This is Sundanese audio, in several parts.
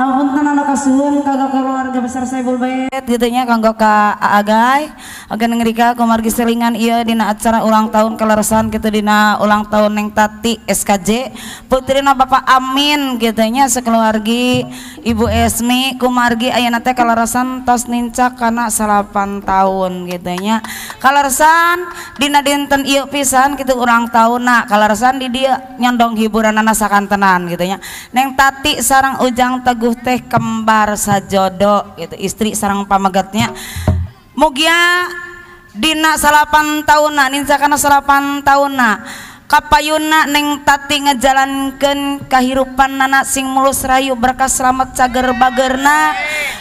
Hapunten anu kasuhun kanggo keluarga besar Saiful Bait gitu nya kanggo ka Aagay agan ngerika kumargi selingan iya dina acara ulang tahun keleresan gitu dina ulang tahun neng tati SKJ putrina Bapak Amin gitu nya sekeluargi Ibu Esmi kumargi ayeuna teh keleresan tos nincak kana salapan tahun gitu nya kaleresan dina dinten ieu pisan gitu ulang tahun. Nak kaleresan di dia nyondong hiburan anak sakantenan gitu nya neng tati sarang ujang teguh atuh teh kembar sajodo gitu. Istri sarang pamagatnya mugia dina salapan tauna ninsa kana salapan tauna. Kapayuna neng tati ngejalankan kehidupan nana sing mulus rayu berkas selamat cager bagerna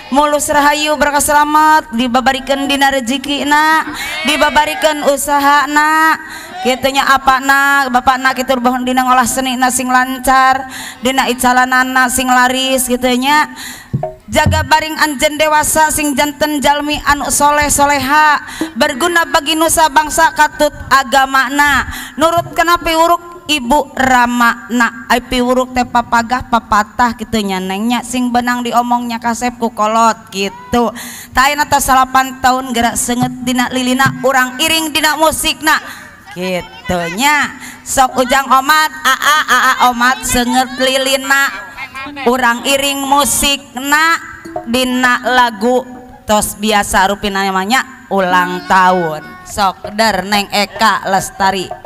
mulus rahayu berkas selamat dibabarikan dina rezeki na dibabarikan usaha na gitunya apa na Bapak nak itu bohong dina ngolah seni na sing lancar dina icalan sing laris gitunya. Jaga baring anjen dewasa sing janten jalmi anu soleh soleha berguna bagi nusa bangsa katut agama na nurut kenapa uruk ibu Rama na IP uruk teh papagah papatah gitu nyanengnya sing benang diomongnya kasep ku kolot gitu. Tayin atas salapan tahun gerak senget dina lilina urang iring dina musik na gitunya sok ujang omat aa aa omat senger lilina. Urang iring musik na dina lagu tos biasa rupin namanya ulang tahun. Sok der neng Eka Lestari.